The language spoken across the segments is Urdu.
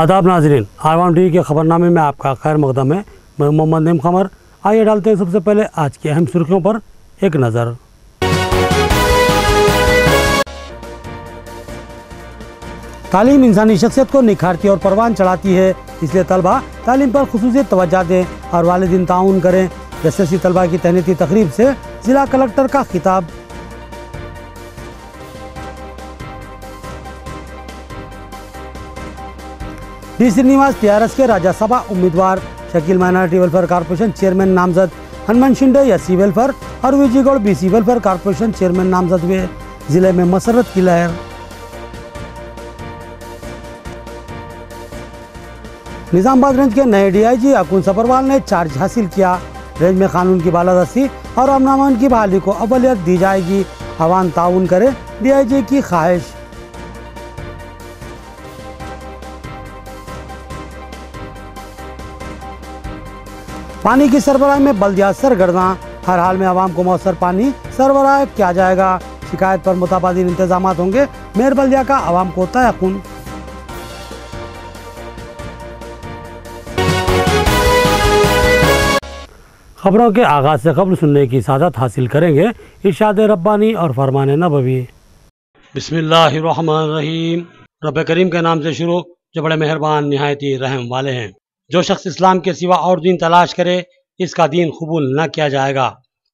آداب ناظرین، آر عوام ٹی کے خبرنامے میں آپ کا خیر مقدم ہے۔ میں محمد نیم خمر آئیے ڈالتے ہیں سب سے پہلے آج کی اہم سرخیوں پر ایک نظر۔ تعلیم انسانی شخصیت کو نکھارتی اور پروان چڑھاتی ہے، اس لیے طلبہ تعلیم پر خصوصی توجہ دیں اور والدین تعاون کریں۔ جسسی طلبہ کی تہنیتی تقریب سے ضلع کلکٹر کا خطاب۔ D Srinivas, T R S کے راجہ سبھا امیدار شکل مائنورٹی ویلفیئر کارپورشن چیئرمین نامزد، ہنمن شنڈے، یا سی ویلفیئر، اور V G Goud B C welfare corporation chairman نامزد ہوئے، ضلع میں مسرت کی لہر۔ نظام آباد رینج کے نئے ڈی آئی جی اکن سپروال نے چارج حاصل کیا۔ رینج میں قانون کی بالادستی اور امن کی بحالی کو ابلیت دی جائے گی۔ آوان تعاون کرے ڈی آئی جی کی خواہش۔ پانی کی سربراہی میں بلدیات سرگردان ہر حال میں عوام کو مؤثر پانی سربراہ کیا جائے گا۔ شکایت پر متبادل انتظامات ہوں گے۔ میر بلدیا کا عوام کو تیقن خبروں کے آغاز سے قبل سننے کی سعادت حاصل کریں گے ارشاد ربانی اور فرمان نبوی۔ بسم اللہ الرحمن الرحیم۔ رب کریم کے نام سے شروع جو بڑے مہربان، نہایتی رحم والے ہیں۔ جو شخص اسلام کے سوا اور دین تلاش کرے، اس کا دین قبول نہ کیا جائے گا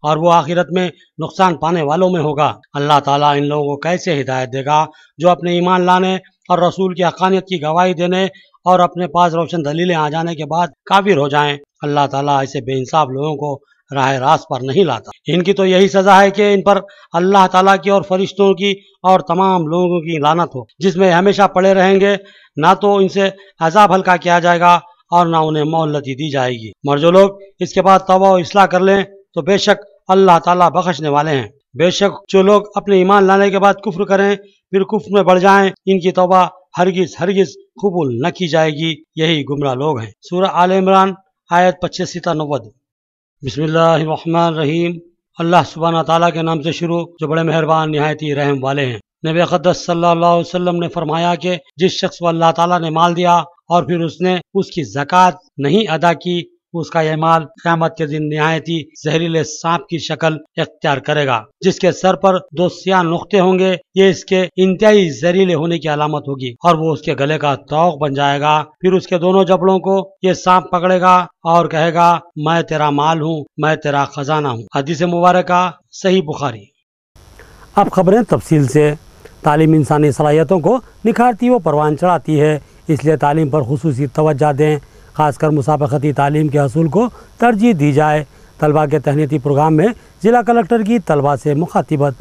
اور وہ آخرت میں نقصان پانے والوں میں ہوگا۔ اللہ تعالیٰ ان لوگوں کو کیسے ہدایت دے گا جو اپنے ایمان لانے اور رسول کی حقانیت کی گواہی دینے اور اپنے پاس روشن دلیلیں آ جانے کے بعد کافر ہو جائیں؟ اللہ تعالیٰ ایسے بے انصاف لوگوں کو راہ راست پر نہیں لاتا۔ ان کی تو یہی سزا ہے کہ ان پر اللہ تعالیٰ کی اور فرشتوں کی اور تمام لوگوں کی لانت ہو، جس میں ہمیشہ پڑے رہیں گے۔ نہ تو ان سے عذاب ہلکا کیا جائے گا۔ اور نہ انہیں مہلت دی جائے گی۔ مر جو لوگ اس کے بعد توبہ و اصلاح کر لیں، تو بے شک اللہ تعالیٰ بخشنے والے ہیں۔ بے شک جو لوگ اپنے ایمان لانے کے بعد کفر کریں، پھر کفر میں بڑھ جائیں، ان کی توبہ ہرگز ہرگز قبول نہ کی جائے گی۔ یہی گمراہ لوگ ہیں۔ سورہ آل عمران، آیت پچیس سیتا نوود بسم اللہ الرحمن الرحیم۔ اللہ سبحانہ تعالیٰ کے نام سے شروع جو بڑے مہربان، نہایتی رحم والے ہیں۔ نبی قدس صلی اللہ علیہ وسلم نے فرمایا کہ جس شخص کو اللہ تعالیٰ نے مال دیا اور پھر اس نے اس کی زکات نہیں ادا کی، اس کا یہ مال قیامت کے دن نہایتی زہریلے سانپ کی شکل اختیار کرے گا، جس کے سر پر دو سیاہ نقطے ہوں گے، یہ اس کے انتہائی زہریلے ہونے کی علامت ہوگی اور وہ اس کے گلے کا توق بن جائے گا۔ پھر اس کے دونوں جبڑوں کو یہ سانپ پکڑے گا اور کہے گا، میں تیرا مال ہوں، میں تیرا خزانہ ہوں۔ حدیث مبارکہ، صحیح بخاری۔ اب خبریں تفصیل سے، تعلیم انسانی صلاحیتوں کو نکھارتی و پروان چڑھاتی ہے۔ اس لیے تعلیم پر خصوصی توجہ دیں، خاص کر مسابقتی تعلیم کے حصول کو ترجیح دی جائے۔ طلبہ کے تہنیتی پروگرام میں ضلع کلکٹر کی طلبہ سے مخاطبت۔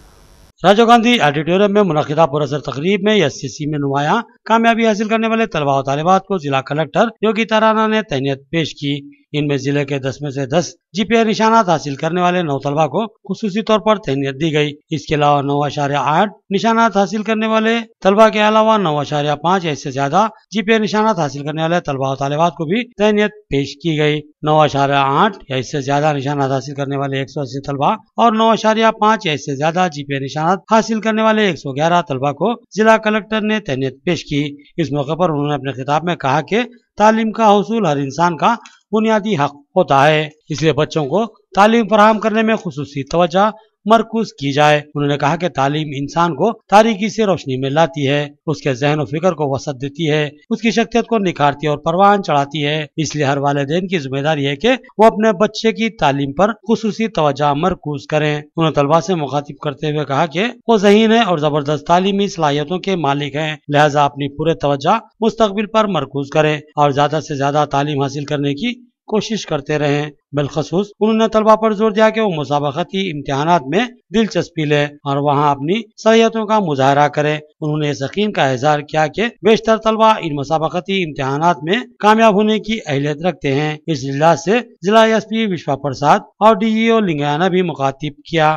راجیو گاندھی ایڈیٹوریم میں منعقدہ اثر تقریب میں ایس سی سی میں نمایاں کامیابی حاصل کرنے والے طلبہ و طالبات کو ضلع کلکٹر یوگی تارانہ نے تہنیت پیش کی۔ ان میں ضلع کے دس میں سے دس جی پی ایر نشانات حاصل کرنے والے نو طلبہ کو خصوصی طور پر تہنیت دی گئی۔ اس کے علاوہ نو اشاریہ آٹھ نشانات حاصل کرنے والے طلبہ کے علاوہ نو اشاریہ پانچ ایسے زیادہ جی پی ایر نشانات حاصل کرنے والے طلبہ و طالبات کو بھی تہنیت پیش کی گئی۔ نو اشاریہ آٹھ یا اس سے زیادہ نشانات حاصل کرنے والے ایک سو اسی طلبہ اور نو اشاریہ پانچ یا اس سے زیادہ جی پی نشانات حاصل کرنے والے ایک سو گیارہ طلبہ کو ضلع کلکٹر نے تہنیت پیش کی۔ اس موقع پر انہوں نے اپنے خطاب میں کہا کہ تعلیم کا حصول ہر انسان کا بنیادی حق ہوتا ہے۔ اس لیے بچوں کو تعلیم فراہم کرنے میں خصوصی توجہ مرکوز کی جائے۔ انہوں نے کہا کہ تعلیم انسان کو تاریخی سے روشنی میں لاتی ہے، اس کے ذہن و فکر کو وسعت دیتی ہے، اس کی شخصیت کو نکھارتی اور پروان چڑھاتی ہے۔ اس لیے ہر والدین کی ذمہ داری ہے کہ وہ اپنے بچے کی تعلیم پر خصوصی توجہ مرکوز کریں۔ انہوں نے طلبہ سے مخاطب کرتے ہوئے کہا کہ وہ ذہین ہے اور زبردست تعلیمی صلاحیتوں کے مالک ہیں۔ لہٰذا اپنی پورے توجہ مستقبل پر مرکوز کریں اور زیادہ سے زیادہ تعلیم حاصل کرنے کی کوشش کرتے رہیں بالخصوص انہوں نے طلبہ پر زور دیا کہ وہ مسابقتی امتحانات میں دلچسپی لے اور وہاں اپنی صلاحیتوں کا مظاہرہ کرے۔ انہوں نے یقین کا اظہار کیا کہ بیشتر طلبہ ان مسابقتی امتحانات میں کامیاب ہونے کی اہلیت رکھتے ہیں۔ اس اجلاس سے ضلع ایس پی وشوا پرساد اور ڈی ای او لنگیانہ بھی مخاطب کیا۔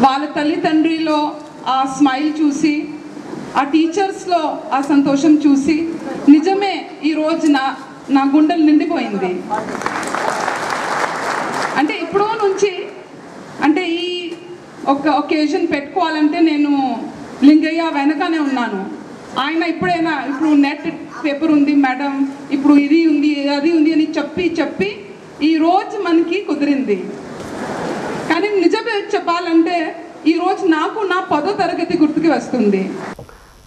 వాళ్ళ తల్లిదండ్రిలో ఆ స్మైల్ చూసి ఆ టీచర్స్లో ఆ సంతోషం చూసి నిజమే ఈ రోజున నా గుండెలు నిండిపోయింది. అంటే ఇప్పుడు నుంచి అంటే ఈ ఒక ఒకేజన్ పెట్టుకోవాలంటే నేను లింగయ్య వెనకనే ఉన్నాను. ఆయన ఇప్పుడైనా ఇప్పుడు నెట్ పేపర్ ఉంది మేడం ఇప్పుడు ఇది ఉంది అది ఉంది అని చెప్పి చెప్పి ఈ రోజు మనకి కుదిరింది. కానీ నిజమే చెప్పాలంటే ఈ రోజు నాకు నా పదో తరగతి గుర్తుకి వస్తుంది.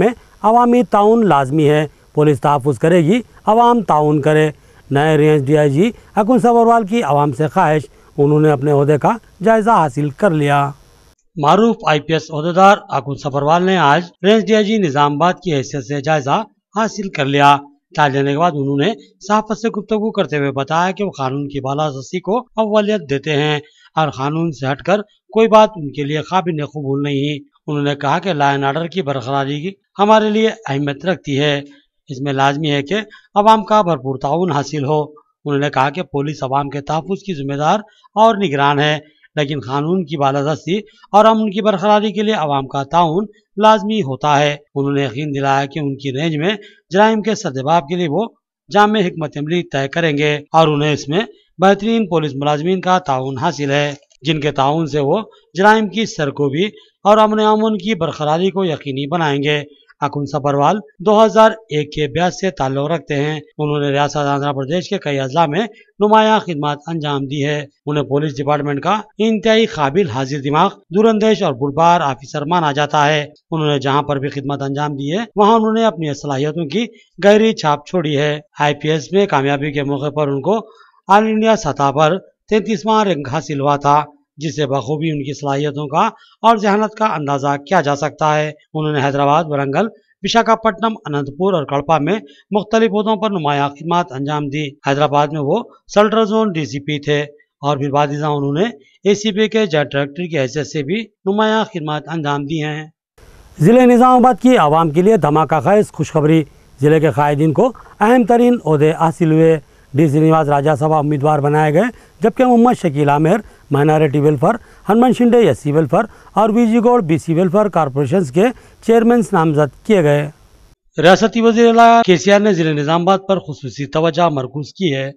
మే عوامی تعاون لازمی ہے۔ پولیس تحفظ کرے گی، عوام تعاون کرے۔ نئے رینج ڈی آئی جی اکن سبروال کی عوام سے خواہش، انہوں نے اپنے عہدے کا جائزہ حاصل کر لیا۔ معروف آئی پی ایس عہدیدار اکن سبروال نے آج رینج ڈی آئی جی نظام آباد کی حیثیت سے جائزہ حاصل کر لیا۔ ٹال جانے کے بعد انہوں نے صحافت سے گفتگو کرتے ہوئے بتایا کہ وہ قانون کی بالا سسی کو اولت دیتے ہیں اور قانون سے ہٹ کر کوئی بات ان کے لیے قابل قبول نہیں۔ انہوں نے کہا کہ لائن آرڈر کی برقراری ہمارے لیے اہمیت رکھتی ہے۔ اس میں لازمی ہے کہ عوام کا بھرپور تعاون حاصل ہو۔ انہوں نے کہا کہ پولیس عوام کے تحفظ کی ذمہ دار اور نگران ہے، لیکن قانون کی بالادستی اور امن کی برقراری کے لیے عوام کا تعاون لازمی ہوتا ہے۔ انہوں نے یقین دلایا کہ ان کی رینج میں جرائم کے سردباب کے لیے وہ جامع حکمت عملی طے کریں گے اور انہیں اس میں بہترین پولیس ملازمین کا تعاون حاصل ہے۔ جن کے تعاون سے وہ جرائم کی سرکوبی اور امن امن کی برقراری کو یقینی بنائیں گے۔ اکن سبروال دو ہزار ایک کے بیاس سے تعلق رکھتے ہیں۔ انہوں نے ریاست آندھرا پردیش کے کئی اضلاع میں نمایاں خدمات انجام دی ہے انہیں پولیس ڈپارٹمنٹ کا انتہائی قابل حاضر دماغ دورندیش اور بردبار آفیسر مانا جاتا ہے۔ انہوں نے جہاں پر بھی خدمت انجام دی ہے، وہاں انہوں نے اپنی صلاحیتوں کی گہری چھاپ چھوڑی ہے۔ آئی پی ایس میں کامیابی کے موقع پر ان کو آل انڈیا سطح پر تینتیسواں رینک حاصل ہوا تھا۔ جس سے بخوبی ان کی صلاحیتوں کا اور ذہانت کا اندازہ کیا جا سکتا ہے۔ انہوں نے حیدرآباد، ورنگل، وشاکھاپٹنم اننت پور اور کڑپا میں مختلف عہدوں پر نمایاں خدمات انجام دی۔ حیدرآباد میں وہ سلٹر زون ڈی سی پی تھے اور پھر بعد ازاں انہوں نے اے سی پی کے جائنٹ ڈائریکٹر کی حیثیت سے بھی نمایاں خدمات انجام دی ہیں۔ ضلع نظام آباد کی عوام کے لیے دھماکہ خیز خوشخبری۔ ضلع کے قائدین کو اہم ترین عہدے حاصل ہوئے۔ ڈی نواز راجہ سبھا امیدوار بنائے گئے، جبکہ Mohammed Shakeel Aamir minority welfare Hanuman Shinde S C اور V G Goud B C welfare corporations کے چیئرمنز نامزد کیے گئے ریاستی وزیر اعلیٰ کے آر نے ضلع نظام آباد پر خصوصی توجہ مرکوز کی ہے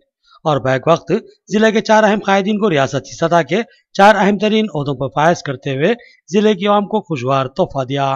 اور بیک وقت ضلع کے چار اہم قائدین کو ریاستی سطح کے چار اہم ترین عہدوں پر فائز کرتے ہوئے ضلع کی عوام کو خوشگوار تحفہ دیا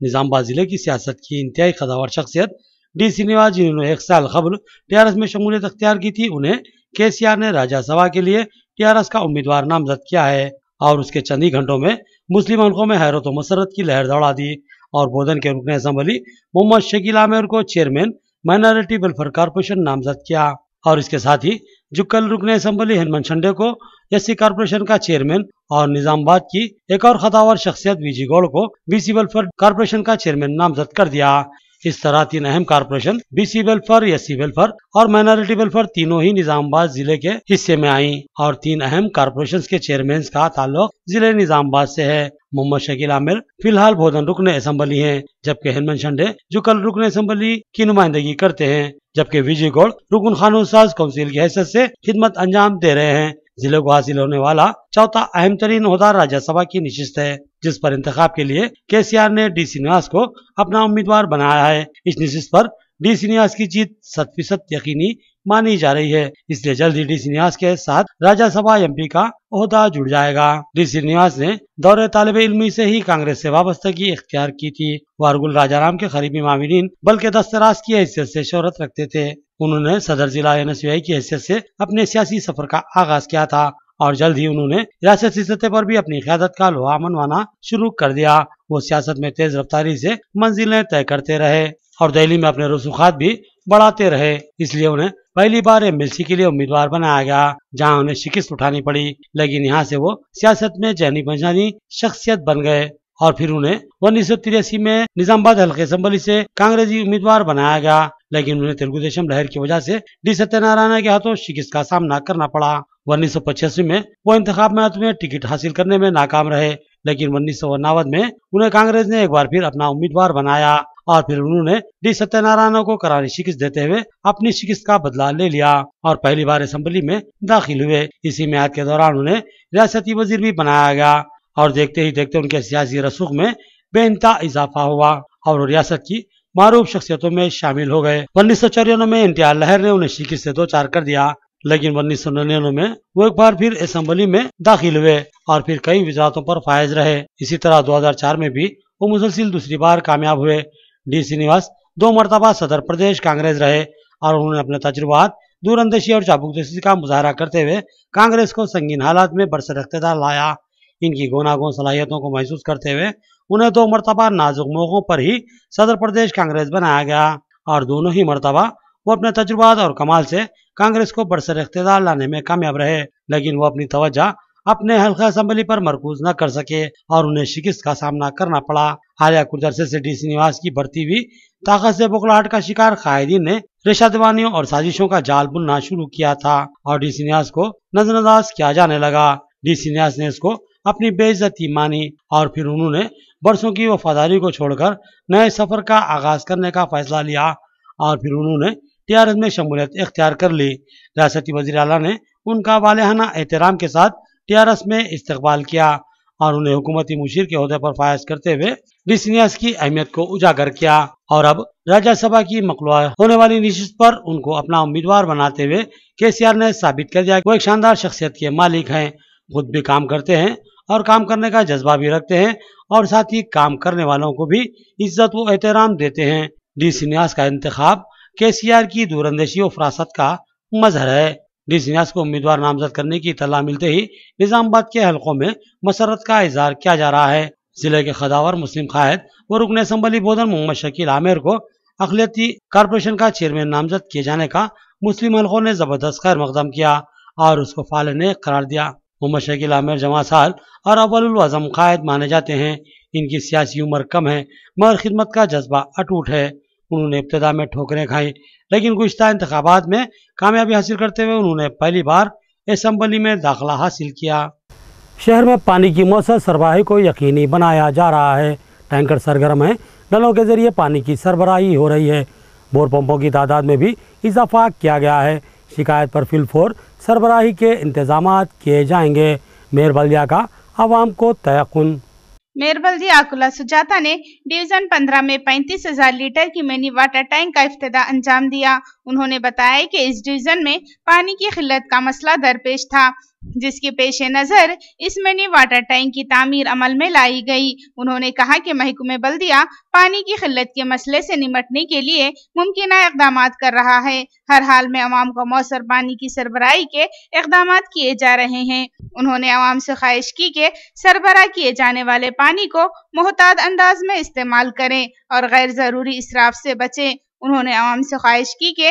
نظام آباد ضلع کی سیاست کی انتہائی خداور شخصیت ڈی سی نواز جنہوں نے ایک سال قبل ٹی آر ایس میں شمولیت اختیار کی تھی انہیں کے سی آر نے راجہ سبھا کے لیے ٹی آر ایس کا امیدوار نامزد کیا ہے اور اس کے چند ہی گھنٹوں میں مسلم حلقوں میں حیرت و مسرت کی لہر دوڑا دی اور بودن کے رکن اسمبلی محمد شکیل عامر کو چیئرمین مائنارٹی ویلفیئر کارپوریشن نامزد کیا اور اس کے ساتھ ہی جکل رکن اسمبلی ہنمن شنڈے کو ایس سی کارپوریشن کا چیئرمین اور نظام آباد کی ایک اور خطاور شخصیت ویجی گوڑ کو بی سی ویلفیئر کارپوریشن کا چیئرمین نامزد کر دیا۔ اس طرح تین اہم کارپوریشن بی سی ویلفر یا سی ویلفر اور مائنورٹی ویلفر تینوں ہی نظام آباد ضلع کے حصے میں آئیں اور تین اہم کارپوریشن کے چیئرمین کا تعلق ضلع نظام آباد سے ہے۔ محمد شکیل عامر فی الحال بودن رکن اسمبلی ہیں، جبکہ ہنمن شنڈے جو کل رکن اسمبلی کی نمائندگی کرتے ہیں، جبکہ وجے گوڑ رکن خانون ساز کونسل کی حیثیت سے خدمت انجام دے رہے ہیں۔ ضلع کو حاصل ہونے والا چوتھا اہم ترین عہدہ راجیہ سبھا کی نشست ہے، جس پر انتخاب کے لیے کے سی آر نے ڈی سی نیاز کو اپنا امیدوار بنایا ہے۔ اس نشست پر ڈی سی نیاز کی جیت ست فیصد یقینی مانی جا رہی ہے۔ اس لیے جلد ہی ڈی سی نیاز کے ساتھ راجہ سبھا ایم پی کا عہدہ جڑ جائے گا۔ ڈی سی نیاز نے دور طالب علمی سے ہی کانگریس سے وابستگی اختیار کی تھی۔ وارگل راجا رام کے قریبی معاملین بلکہ دستراز کی حیثیت سے شہرت رکھتے تھے۔ انہوں نے صدر ضلع این ایس کی حیثیت سے اپنے سیاسی سفر کا آغاز کیا تھا اور جلد ہی انہوں نے ریاستی سطح پر بھی اپنی قیادت کا لوہا منوانا شروع کر دیا۔ وہ سیاست میں تیز رفتاری سے منزلیں طے کرتے رہے اور دہلی میں اپنے رسوخات بھی بڑھاتے رہے۔ اس لیے انہیں پہلی بار ایم ایل سی کے لیے امیدوار بنایا گیا، جہاں انہیں شکست اٹھانی پڑی، لیکن یہاں سے وہ سیاست میں جہنی پہچانی شخصیت بن گئے اور پھر انہیں انیس سو تراسی میں نظام آباد ہلکے اسمبلی سے کانگریسی امیدوار بنایا گیا، لیکن انہیں تیلگو دیشم لہر کی وجہ سے ڈی ستیہ نارائنا کے ہاتھوں شکست کا سامنا کرنا پڑا۔ انیس سو پچاسی میں وہ انتخاب میں میں ٹکٹ حاصل کرنے میں ناکام رہے، لیکن انیس سو اناون میں انہیں کانگریس نے ایک بار پھر اپنا امیدوار بنایا۔ اور پھر انہوں نے ڈی ستیہ نارائنوں کو کرانی شکست دیتے ہوئے اپنی شکست کا بدلہ لے لیا اور پہلی بار اسمبلی میں داخل ہوئے۔ اسی میاد کے دوران انہیں ریاستی وزیر بھی بنایا گیا اور دیکھتے ہی دیکھتے ان کے سیاسی رسوخ میں بے انتا اضافہ ہوا اور ریاست کی معروف شخصیتوں میں شامل ہو گئے۔ انیس سو چورانوے میں انتہا لہر نے انہیں شکست سے دو چار کر دیا، لیکن انیس سو ننانوے میں وہ ایک بار پھر اسمبلی میں داخل ہوئے اور پھر کئی وزارتوں پر فائز رہے۔ اسی طرح دو ہزار چار میں بھی وہ مسلسل دوسری بار کامیاب ہوئے۔ ڈی سی نیواز دو مرتبہ صدر پردیش کانگریس رہے اور انہوں نے اپنے تجربات دور اندیشی اور چابکدوسی کا مظاہرہ کرتے ہوئے کانگریس کو سنگین حالات میں برسر اقتدار لایا۔ ان کی گوناگون صلاحیتوں کو محسوس کرتے ہوئے انہیں دو مرتبہ نازک موقعوں پر ہی صدر پردیش کانگریس بنایا گیا اور دونوں ہی مرتبہ وہ اپنے تجربات اور کمال سے کانگریس کو برسر اقتدار لانے میں کامیاب رہے، لیکن وہ اپنی توجہ اپنے حلقہ اسمبلی پر مرکوز نہ کر سکے اور انہیں شکست کا سامنا کرنا پڑا۔ حالیہ کچھ سے ڈی سی نواس کی بڑھتی ہوئی طاقت سے بکلاہٹ کا شکار قائدین نے رشا دیوانیوں اور سازشوں کا جال بننا شروع کیا تھا اور ڈی سی نیاز کو نظر انداز کیا جانے لگا۔ ڈی سی نیاز نے اس کو اپنی بے عزتی مانی اور پھر انہوں نے برسوں کی وفاداری کو چھوڑ کر نئے سفر کا آغاز کرنے کا فیصلہ لیا اور پھر انہوں نے ٹی آر ایس میں شمولیت اختیار کر لی۔ ریاستی وزیر اعلیٰ نے ان کا والہانہ احترام کے ساتھ ٹی آر ایس میں استقبال کیا اور انہیں حکومتی مشیر کے عہدے پر فائز کرتے ہوئے ڈسنیاس کی اہمیت کو اجاگر کیا اور اب راجہ سبھا کی مقلوع ہونے والی نشست پر ان کو اپنا امیدوار بناتے ہوئے کے سی آر نے ثابت کر دیا کہ وہ ایک شاندار شخصیت کے مالک ہیں۔ خود بھی کام کرتے ہیں اور کام کرنے کا جذبہ بھی رکھتے ہیں اور ساتھ ہی کام کرنے والوں کو بھی عزت و احترام دیتے ہیں۔ ڈی سنیاس کا انتخاب کے سی آر کی دوراندیشی و فراست کا مظہر ہے۔ لیس نیاز کو امیدوار نامزد کرنے کی اطلاع ملتے ہی نظام آباد کے حلقوں میں مسرت کا اظہار کیا جا رہا ہے۔ ضلع کے خداور مسلم قائد و رکن اسمبلی بودن محمد شکیل عامر کو اقلیتی کارپوریشن کا چیئرمین نامزد کیے جانے کا مسلم حلقوں نے زبردست خیر مقدم کیا اور اس کو فعال نے قرار دیا۔ محمد شکیل عامر جمع سال اور اول العظم قائد مانے جاتے ہیں۔ ان کی سیاسی عمر کم ہے، مگر خدمت کا جذبہ اٹوٹ ہے۔ انہوں نے ابتدا میں ٹھوکریں کھائیں، لیکن گزشتہ انتخابات میں کامیابی حاصل کرتے ہوئے انہوں نے پہلی بار اسمبلی میں داخلہ حاصل کیا۔ شہر میں پانی کی موصل سربراہی کو یقینی بنایا جا رہا ہے۔ ٹینکر سرگرم ہے نلوں کے ذریعے پانی کی سربراہی ہو رہی ہے۔ بور پمپوں کی تعداد میں بھی اضافہ کیا گیا ہے۔ شکایت پر فل فور سربراہی کے انتظامات کیے جائیں گے۔ میر بلدیا کا عوام کو تیقن۔ میربلجی آکولا سجاتا نے ڈویژن پندرہ میں پینتیس ہزار لیٹر کی منی واٹر ٹینک کا افتتاح انجام دیا۔ انہوں نے بتایا کہ اس ڈویژن میں پانی کی قلت کا مسئلہ درپیش تھا۔ جس کی پیش نظر اس منی واٹر ٹینک کی تعمیر عمل میں لائی گئی۔ انہوں نے کہا کہ محکمہ بلدیہ پانی کی قلت کے مسئلے سے نمٹنے کے لیے ممکنہ اقدامات کر رہا ہے۔ ہر حال میں عوام کو مؤثر پانی کی سربراہی کے اقدامات کیے جا رہے ہیں۔ انہوں نے عوام سے خواہش کی کہ سربراہ کیے جانے والے پانی کو محتاط انداز میں استعمال کریں اور غیر ضروری اسراف سے بچیں۔ انہوں نے عوام سے خواہش کی کہ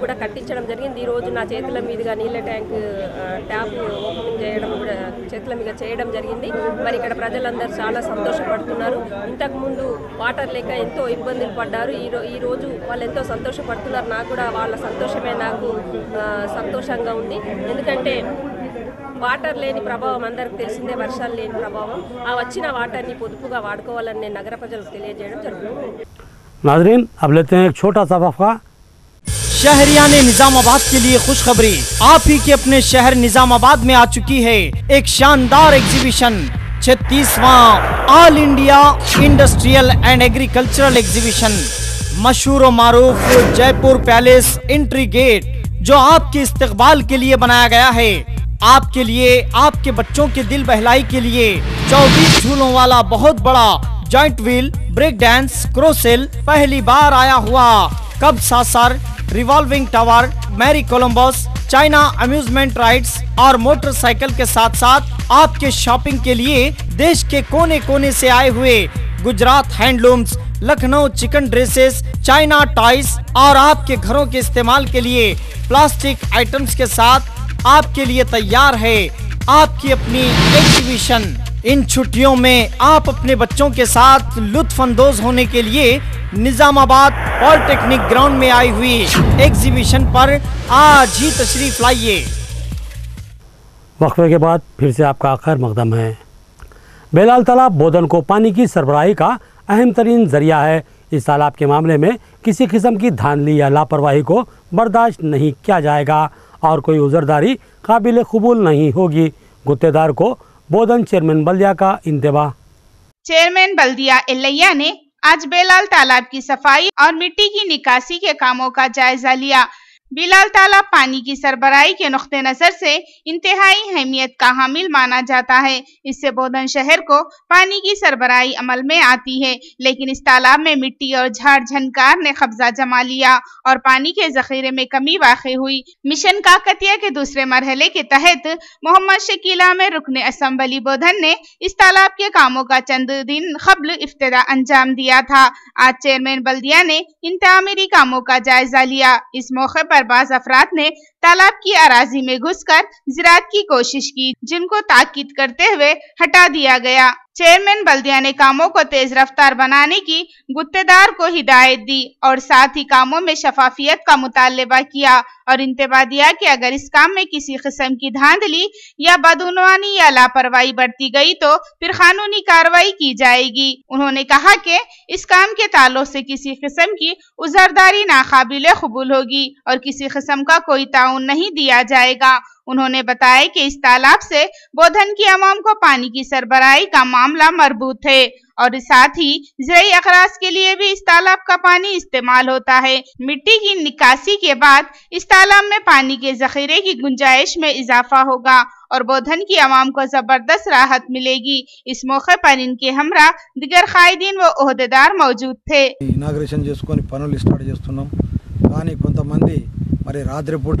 కూడా కట్టించడం జరిగింది. ఈరోజు నా చేతుల మీదుగా నీళ్ళ ట్యాంక్ ట్యాప్ ఓపెనింగ్ చేయడం కూడా చేతుల మీద చేయడం జరిగింది. మరి ఇక్కడ ప్రజలందరూ చాలా సంతోషపడుతున్నారు. ఇంతకుముందు వాటర్ లేక ఎంతో ఇబ్బందులు పడ్డారు. ఈ రోజు వాళ్ళు ఎంతో సంతోషపడుతున్నారు. నాకు కూడా వాళ్ళ సంతోషమే నాకు సంతోషంగా ఉంది. ఎందుకంటే వాటర్ లేని ప్రభావం అందరికి తెలిసిందే వర్షాలు లేని ప్రభావం. ఆ వచ్చిన వాటర్ని పొదుపుగా వాడుకోవాలని నేను నగర ప్రజలకు తెలియజేయడం జరుగుతుంది. ناظرین اب لیتے ہیں ایک چھوٹا سا وقفہ شہریان نظام آباد کے لیے خوشخبری آپ ہی کے اپنے شہر نظام آباد میں آ چکی ہے ایک شاندار exhibition چھتیسواں all India industrial and agricultural exhibition مشہور و معروف جے پور پیلس انٹری گیٹ جو آپ کے استقبال کے لیے بنایا گیا ہے آپ کے لیے، آپ کے بچوں کے دل بہلائی کے لیے چوبیس جھولوں والا بہت بڑا giant wheel break dance carousel پہلی بار آیا ہوا۔ Cup saucer, revolving tower, merry Columbus, China amusement rides اور موٹر سائیکل کے ساتھ ساتھ آپ کے شاپنگ کے لیے دیش کے کونے کونے سے آئے ہوئے Gujarat handlooms, Lucknow chikan dresses, China ties اور آپ کے گھروں کے استعمال کے لیے پلاسٹک آئٹمز کے ساتھ آپ کے لیے تیار ہے۔ آپ کی اپنی ایگزیبیشن ان چھٹیوں میں آپ اپنے بچوں کے ساتھ لطف اندوز ہونے کے لیے نظام آباد پالیٹیکنک گراؤنڈ میں آئی ہوئی ایگزیبیشن پر آج ہی تشریف لائیے۔ وقفے کے بعد پھر سے آپ کا خیر مقدم ہے۔ بیلال تالاب بودن کو پانی کی سربراہی کا اہم ترین ذریعہ ہے۔ اس تالاب کے معاملے میں کسی قسم کی دھاندلی یا لاپرواہی کو برداشت نہیں کیا جائے گا۔ اور کوئی عذرداری قابل قبول نہیں ہوگی۔ گتے دار کو بودن چیئرمین بلدیا کا انتباہ۔ چیئرمین بلدیہ الیا نے آج بیلال تالاب کی صفائی اور مٹی کی نکاسی کے کاموں کا جائزہ لیا۔ بلال تالاب پانی کی سربراہی کے نقطہ نظر سے انتہائی اہمیت کا حامل مانا جاتا ہے۔ اس سے بودن شہر کو پانی کی سربراہی عمل میں آتی ہے، لیکن اس تالاب میں مٹی اور جھاڑ جھنکار نے قبضہ جما لیا اور پانی کے ذخیرے میں کمی واقع ہوئی۔ مشن کاکتیا کے دوسرے مرحلے کے تحت محمد شکیلا میں رکن اسمبلی بودھن نے اس تالاب کے کاموں کا چند دن قبل ابتدا انجام دیا تھا۔ آج چیئرمین بلدیہ نے ان تعمیری کاموں کا جائزہ لیا۔ اس موقع پر پر بعض افراد نے تالاب کی اراضی میں گھس کر زراعت کی کوشش کی، جن کو تاکید کرتے ہوئے ہٹا دیا گیا۔ چیئرمین بلدیا نے کاموں کو تیز رفتار بنانے کی گتے دار کو ہدایت دی اور ساتھ ہی کاموں میں شفافیت کا مطالبہ کیا اور انتباہ دیا کہ اگر اس کام میں کسی قسم کی دھاندلی یا بدعنوانی یا لاپرواہی بڑھتی گئی تو پھر قانونی کاروائی کی جائے گی۔ انہوں نے کہا کہ اس کام کے تعلق سے کسی قسم کی ازرداری ناقابل قبول ہوگی اور کسی قسم کا کوئی تعاون نہیں دیا جائے گا۔ انہوں نے بتایا کہ اس تالاب سے بودھن کی عوام کو پانی کی سربراہی کا معاملہ مربوط ہے اور ساتھ ہی زرعی اخراج کے لیے بھی اس تالاب کا پانی استعمال ہوتا ہے۔ مٹی کی نکاسی کے بعد اس تالاب میں پانی کے ذخیرے کی گنجائش میں اضافہ ہوگا اور بودھن کی عوام کو زبردست راحت ملے گی۔ اس موقع پر ان کے ہمراہ دیگر قائدین و عہدیدار موجود تھے۔ ఇనాగ్రేషన్ చేసుకొని పనులు స్టార్ట్ చేస్తున్నాం. కానీ కొంతమంది మరి రాత్రిపూట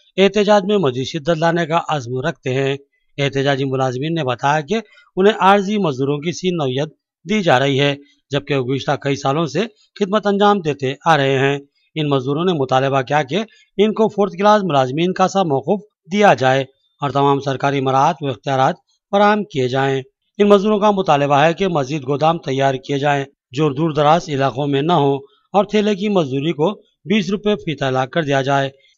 احتجاج میں مزید شدت لانے کا عزم رکھتے ہیں۔ احتجاجی ملازمین نے بتایا کہ انہیں عارضی مزدوروں کی سی نوعیت دی جا رہی ہے، جبکہ گزشتہ کئی سالوں سے خدمت انجام دیتے آ رہے ہیں۔ ان مزدوروں نے مطالبہ کیا کہ ان کو فورتھ کلاس ملازمین کا سا موقف دیا جائے اور تمام سرکاری مراحت و اختیارات فراہم کیے جائیں۔ ان مزدوروں کا مطالبہ ہے کہ مزید گودام تیار کیے جائیں، جو دور دراز علاقوں میں نہ ہوں اور تھیلے کی مزدوری کو بیس روپے فی تلا کر دیا جائے۔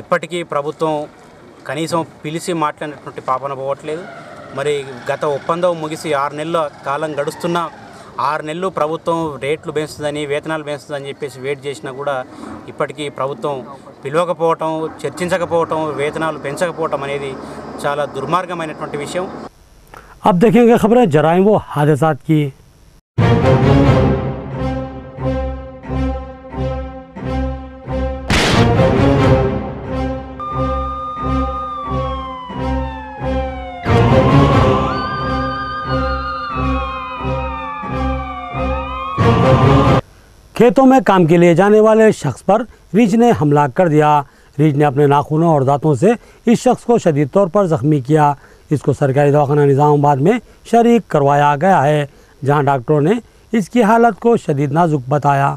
ఇప్పటికీ ప్రభుత్వం కనీసం పిలిచి మాట్లాడినటువంటి పాపన పోవట్లేదు. మరి గత ఒప్పందం ముగిసి ఆరు నెలల కాలం గడుస్తున్నా ఆరు నెలలు ప్రభుత్వం రేట్లు పెంచుతుందని వేతనాలు పెంచుతుందని చెప్పేసి వెయిట్ చేసినా కూడా ఇప్పటికీ ప్రభుత్వం పిలవకపోవటం చర్చించకపోవటం వేతనాలు పెంచకపోవటం అనేది చాలా దుర్మార్గమైనటువంటి విషయం. اب دیکھیں گے خبریں، جرائم و حادثات کی۔ کھیتوں میں کام کے لیے جانے والے شخص پر ریج نے حملہ کر دیا۔ ریج نے اپنے ناخنوں اور دانتوں سے اس شخص کو شدید طور پر زخمی کیا۔ اس کو سرکاری دواخانہ نظام آباد میں شریک کروایا گیا ہے، جہاں ڈاکٹروں نے اس کی حالت کو شدید نازک بتایا۔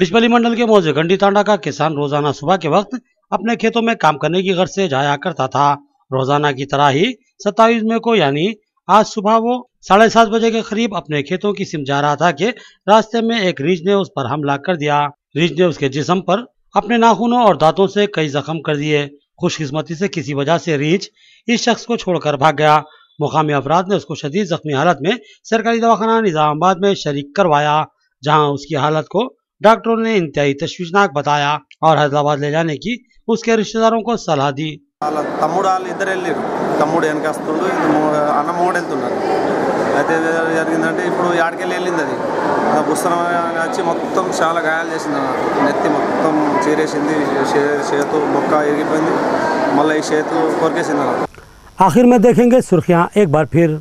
بجپلی منڈل کے موزے گنڈی تانڈا کا کسان روزانہ صبح کے وقت اپنے کھیتوں میں کام کرنے کی غرض سے جایا کرتا تھا۔ روزانہ کی طرح ہی ستائیس مئی کو یعنی آج صبح وہ ساڑھے سات بجے کے قریب اپنے کھیتوں کی سم جا رہا تھا کہ راستے میں ایک ریچھ نے اس پر حملہ کر دیا۔ ریچھ نے اس کے جسم پر اپنے ناخونوں اور دانتوں سے کئی زخم کر دیے۔ خوش قسمتی سے کسی وجہ سے ریچ اس شخص کو چھوڑ کر بھاگ گیا مقامی افراد نے اس کو شدید زخمی حالت میں سرکاری دواخانہ نظام آباد میں شریک کروایا جہاں اس کی حالت کو ڈاکٹروں نے انتہائی تشویشناک بتایا اور حیدرآباد لے جانے کی اس کے رشتہ داروں کو صلاح دی తమ్ముడు తమ్ముడు వెనక వస్తుండు అన్న మూడు వెళ్తున్నారు అయితే జరిగిందంటే ఇప్పుడు ఆడికెళ్ళి వెళ్ళింది అది آخر మొత్తం చాలా గాయాలు చేసింది నెత్తి మొత్తం చీరేసింది చేతు మళ్ళీ ఈ చేతు కొరికేసింది ఆఖిర్ میں دیکھیں گے سرخیاں ایک بار پھر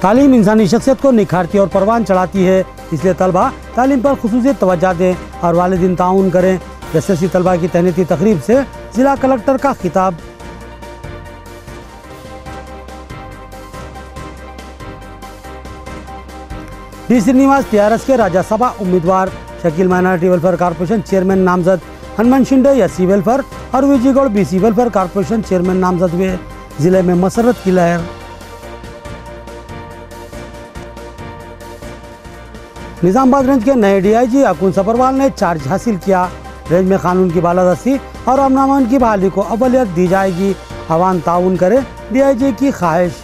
تعلیم انسانی شخصیت کو نکھارتی اور پروان چڑھاتی ہے اس لیے طلبہ تعلیم پر خصوصی توجہ دیں اور والدین تعاون کریں۔ جسسی طلبہ کی تحنیتی تقریب سے ضلع کلکٹر کا خطاب۔ تیسری نماز ٹی آر ایس کے راجہ سبھا امیدوار، Shakeel minority welfare corporation chairman نامزد ہنمن شنڈے، یا سی ویلفیئر، اور Viji Goud B C welfare corporation chairman نامزد ہوئے ضلع میں مسرت کی لہر۔ نظام آباد رینج کے نئے ڈی آئی جی اکون سپروال نے چارج حاصل کیا۔ رینج میں قانون کی بالادستی اور امن امان کی بحالی کو اولیت دی جائے گی۔ عوام تعاون کرے ڈی آئی جی کی خواہش۔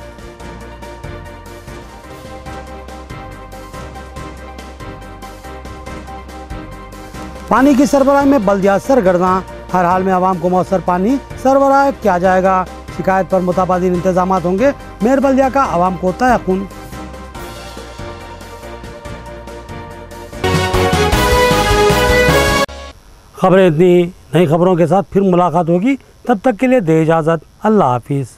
پانی کی سربراہ میں بلدیات سرگردان ہر حال میں عوام کو مؤثر پانی سربراہ کیا جائے گا۔ شکایت پر متبادل انتظامات ہوں گے۔ میر بلدیا کا عوام کو تیقن خبریں اتنی نئی خبروں کے ساتھ پھر ملاقات ہوگی۔ تب تک کے لیے دے اجازت۔ اللہ حافظ۔